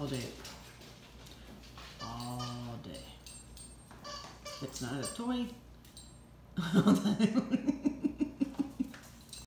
all day. All day. It's not a toy. All day.